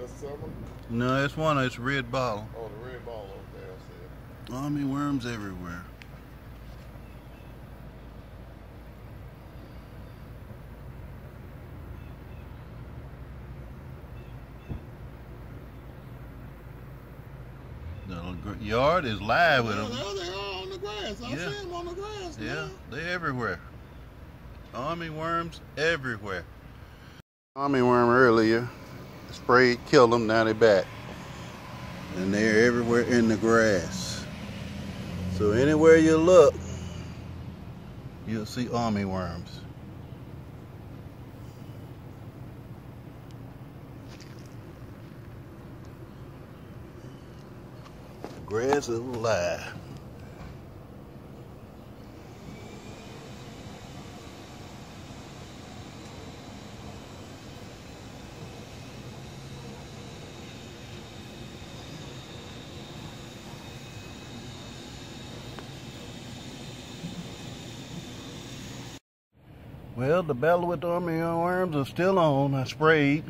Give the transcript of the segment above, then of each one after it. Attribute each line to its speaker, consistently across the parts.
Speaker 1: Just seven?
Speaker 2: No, it's one. It's red bottle.
Speaker 1: Oh, the red ball over there, I see it.
Speaker 2: Army worms everywhere. The yard is live with
Speaker 1: Oh,
Speaker 2: them.
Speaker 1: there they are on the grass. I
Speaker 2: Yeah.
Speaker 1: see them on the grass.
Speaker 2: Yeah,
Speaker 1: now.
Speaker 2: they're everywhere. Army worms everywhere. Army worm earlier sprayed, killed them. Now they're back, and they're everywhere in the grass. So anywhere you look, you'll see army worms. Grass is alive. Well, the battle with the army worms is still on. I sprayed.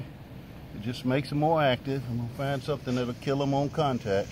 Speaker 2: It just makes them more active. I'm gonna find something that'll kill them on contact.